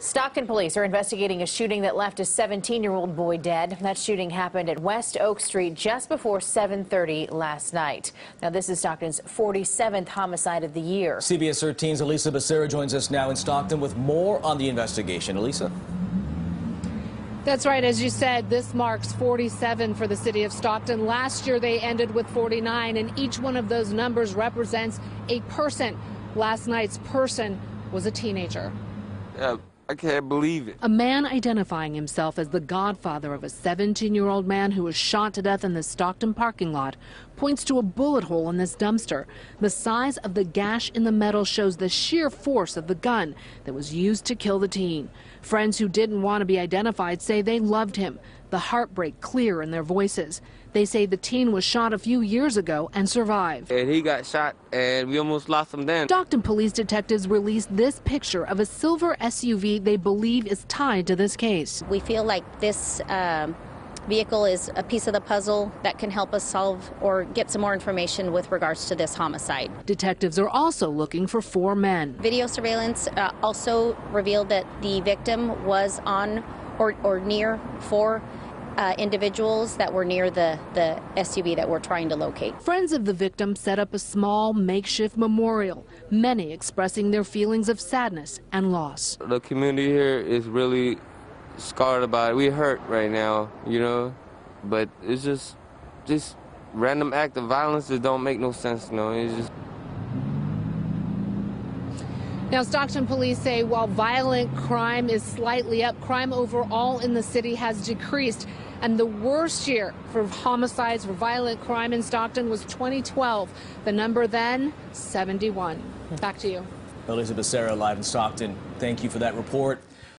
Stockton police are investigating a shooting that left a 17-year-old boy dead. That shooting happened at West Oak Street just before 7:30 last night. Now, this is Stockton's 47th homicide of the year. CBS 13's Elisa Becerra joins us now in Stockton with more on the investigation. Elisa? That's right. As you said, this marks 47 for the city of Stockton. Last year, they ended with 49, and each one of those numbers represents a person. Last night's person was a teenager. Yeah, I can't believe it. A man identifying himself as the godfather of a 17 year old man who was shot to death in the Stockton parking lot points to a bullet hole in this dumpster. The size of the gash in the metal shows the sheer force of the gun that was used to kill the teen. Friends who didn't want to be identified say they loved him, the heartbreak clear in their voices. They say the teen was shot a few years ago and survived. And he got shot, and we almost lost him then. Stockton police detectives released this picture of a silver SUV they believe is tied to this case. We feel like this um, vehicle is a piece of the puzzle that can help us solve or get some more information with regards to this homicide. Detectives are also looking for four men. Video surveillance uh, also revealed that the victim was on or, or near four uh, individuals that were near the, the SUV that we're trying to locate. Friends of the victim set up a small makeshift memorial, many expressing their feelings of sadness and loss. The community here is really scarred about it. We hurt right now, you know, but it's just, just random act of violence that don't make no sense, you know. It's just. Now, Stockton police say while violent crime is slightly up, crime overall in the city has decreased. And the worst year for homicides, for violent crime in Stockton was 2012. The number then, 71. Back to you. Elizabeth Becerra live in Stockton. Thank you for that report.